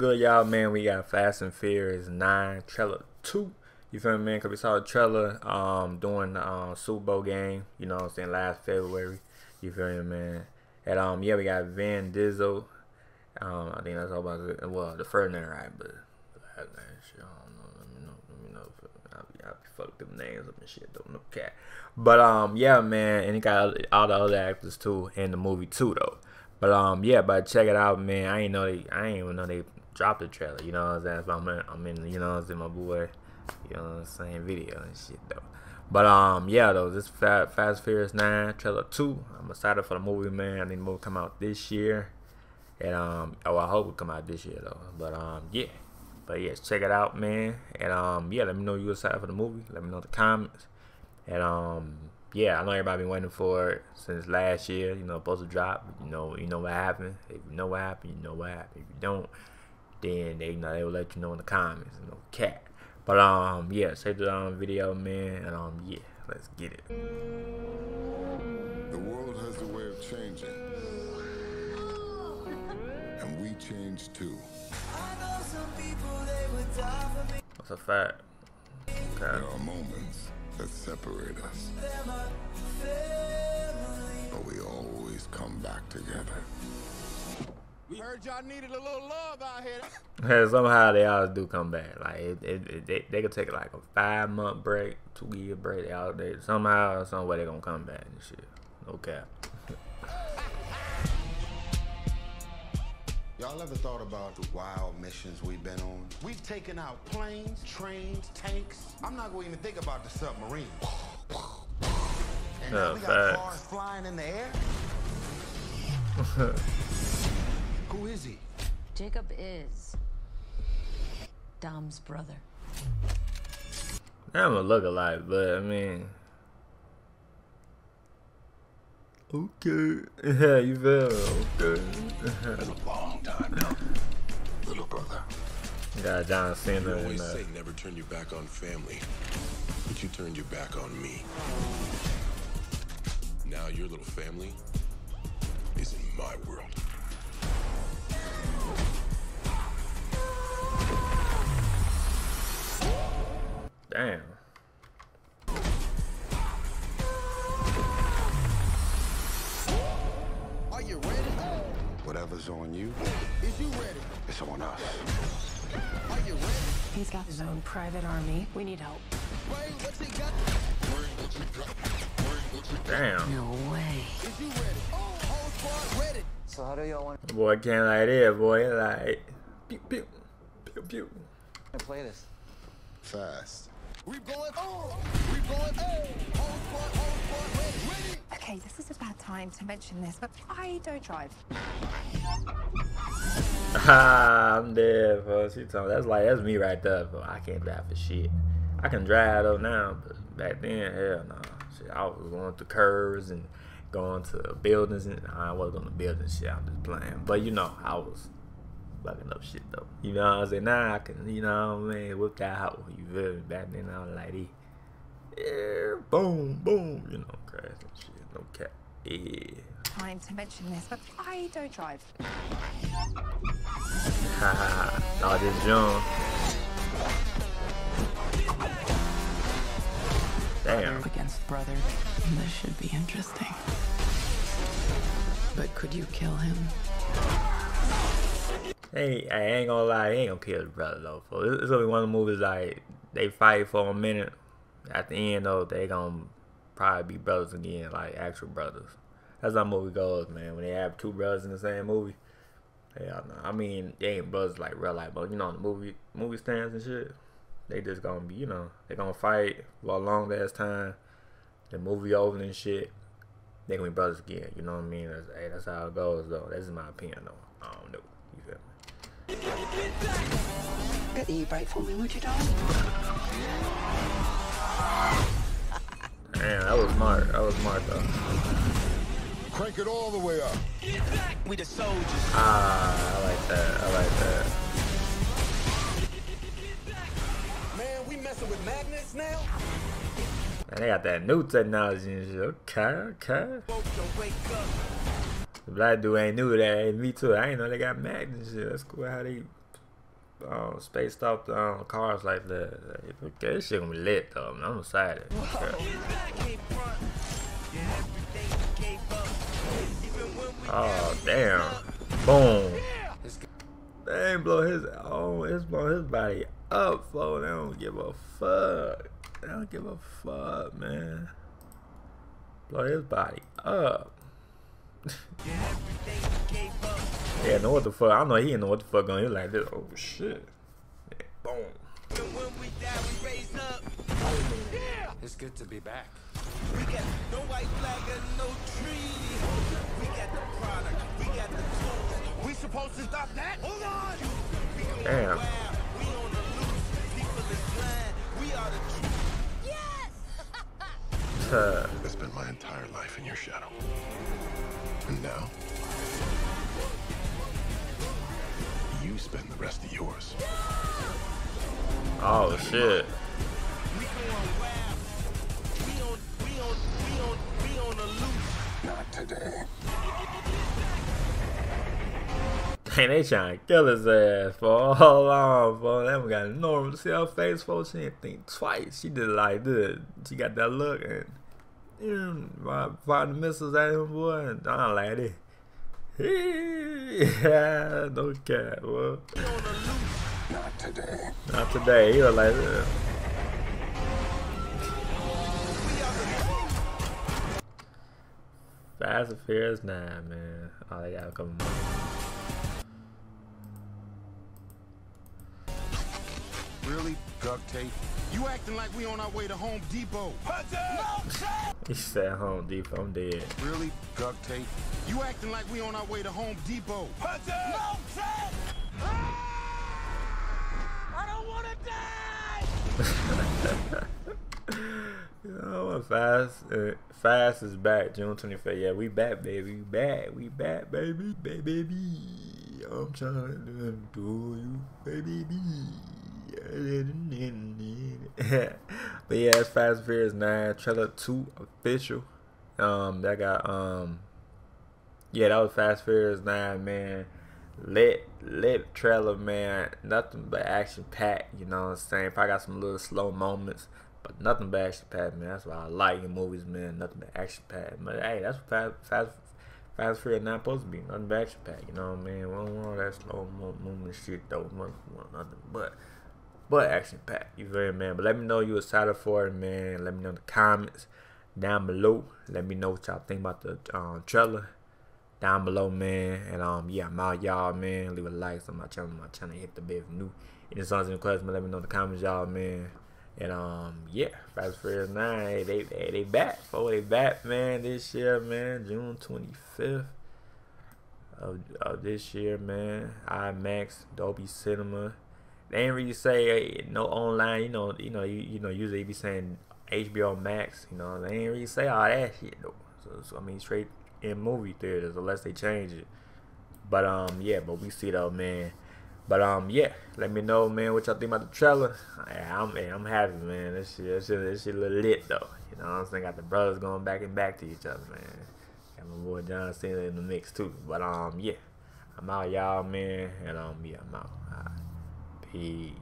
y'all, man, we got Fast and Furious 9 trailer 2. You feel me, man? Because we saw trailer um, during the uh, Super Bowl game, you know what I'm saying, last February. You feel me, man? And, um, yeah, we got Van Diesel. Um, I think that's all about it. Well, the first name, right, but I don't know. Let me know. Let me know. I'll be, I'll be fucked them names up and shit. Don't know cat. But, um, yeah, man. And he got all the other actors, too, in the movie, too, though. But um yeah, but check it out, man. I ain't know they I ain't even know they dropped the trailer. You know what I'm saying? So I'm in, I'm in you know what I'm saying, my boy. You know what I'm saying? Video and shit though. But um yeah though, this Fast, Fast Furious Nine trailer two. I'm excited for the movie, man. I think the movie come out this year, and um oh I hope it come out this year though. But um yeah. But yeah, check it out, man. And um yeah, let me know you excited for the movie. Let me know in the comments. And um yeah, I know everybody been waiting for it since last year. You know, supposed to drop. You know, you know what happened. If you know what happened, you know what happened. If you don't, then they you know they will let you know in the comments. You know, cat. But um, yeah, save the um video, man, and um, yeah, let's get it. The world has a way of changing, and we change too. What's a fact? Okay. There are moments that separate us. But we always come back together. We heard y'all needed a little love out here. And somehow they always do come back. Like it, it, it, they, they could take like a five month break, two year break. They all they somehow, some way they gonna come back and shit. No cap. Y'all ever thought about the wild missions we've been on? We've taken out planes, trains, tanks. I'm not going to even think about the submarine. And now Oh, we got facts. cars flying in the air. Who is he? Jacob is Dom's brother. I'm gonna look alike, but I mean. Okay. Yeah, you feel me? Okay. Been a long time now, little brother. Got John You Cena and always uh, say never turn your back on family, but you turned your back on me. Now your little family is in my world. Damn. Are you ready? Whatever's on you, Is you ready? it's on us. Are you ready? He's got his own private army. We need help. Bring what you got. Damn. No way. Is you ready? Oh, Whole squad ready. So how do y'all want Boy can't like that, boy. Like pew pew pew pew. to play this? Fast. We going. Oh, we going. Oh, whole squad, whole squad ready. Ready. Okay, this is a bad time to mention this, but I don't drive. Ah, I'm dead, bro. She told me that's like that's me right there, bro. I can't drive for shit. I can drive though now, but back then, hell no. Shit, I was going through curves and going to buildings, and I wasn't going to buildings. Shit, I'm just playing. But you know, I was fucking up shit though. You know what I'm saying? Now I can, you know what I mean, whip that out. You feel me? Back then, I was like, yeah, boom, boom. You know, crash and shit. No cap. Yeah. Time to mention this, but I don't drive. Haha. oh, this June. Damn. against brother. This should be interesting. But could you kill him? Hey, I ain't gonna lie, he ain't gonna kill the brother though. For it's it's gonna be one of the movies like they fight for a minute. At the end though, they gonna probably be brothers again, like actual brothers. That's how movie goes, man. When they have two brothers in the same movie. Hell no. I mean, they ain't brothers like real life, but you know, the movie movie stands and shit. They just gonna be, you know, they gonna fight for a long ass time. The movie over and shit. They gonna be brothers again. You know what I mean? That's, hey, that's how it goes though. That's my opinion though. I don't know. You feel me? Get the e-brake for me, would you, darling? Man, that was smart. That was smart though. Crank it all the way up. We the soldiers. Ah, I like that. I like that. Man, we messing with magnets now. And they got that new technology and shit. Okay, okay. Folks don't wake up. The black dude ain't knew that. Hey, me too. I ain't know they got magnets and shit. That's cool how they um, spaced off the um, cars like that. Like, This shit gonna be lit though. Man. I'm excited. Oh damn! Boom! They ain't blow his oh, it's blow his body up, bro. They don't give a fuck. They don't give a fuck, man. Blow his body up. Yeah, know what the fuck? I know he didn't know what the fuck going. He like this. Oh shit! Yeah, boom. It's good to be back. We got no white flag and no treaty. We got the product. We got the tools. We supposed to stop that? Hold on! Damn. Uh, I spent my entire life in your shadow. And now, rest of yours. oh shit. Not today. Dang, they trying to kill his ass for hold on, for them got normal see her face, for she didn't think twice. She did it like this. She got that look and mm, fired the missiles at him, boy, and I'm like this. Yeah, don't care, boy. Not today. Not today. You're like this. Fast and Furious 9, man. Oh, they gotta come on. Really? Duct tape? You acting like we on our way to Home Depot. He said Home Depot, I'm dead. Really? Duct tape? You acting like we on our way to Home Depot. I don't want to die! you know, fast, uh, fast is back. June 25th. Yeah, we back, baby. We back. We back, baby. Baby, baby. I'm trying to do you, baby. but yeah, it's Fast and Furious 9 trailer 2 official. Um, that got um, yeah, that was Fast Furious 9, man. Lit, lit trailer, man. Nothing but action packed. You know what I'm saying? Probably got some little slow moments, but nothing but action packed, man. That's why I like in movies, man. Nothing but action packed. But hey, that's what Fast, Fast, Furious 9 supposed to be. Nothing but action packed. You know what I mean? We don't want all that slow mo- movement shit though. Nothing but. But action packed, you feel me, man. But let me know you excited for it, man. Let me know in the comments down below. Let me know what y'all think about the um, trailer down below, man. And um, yeah, I'm out, y'all, man. Leave a like on my channel, my channel. Hit the bell new. Any songs and question, let me know in the comments, y'all, man. And um, yeah, Fast 9, hey, they, they they back, oh, they back, man. This year, man, June 25th of, of this year, man. IMAX, Dolby Cinema. They ain't really say hey, no online. You know, you know, you, you know. Usually, be saying HBO Max. You know, they ain't really say all that shit though. So, so I mean, straight in movie theaters unless they change it. But um, yeah, but we see though, man. But um, yeah, let me know, man, what y'all think about the trailer. Yeah, I'm, man, I'm happy, man. This shit, this shit, this shit lit though. You know what I'm saying? Got the brothers going back and back to each other, man. Got my boy John Cena in the mix too. But um, yeah, I'm out, y'all, man, and um, yeah, I'm out. Peace.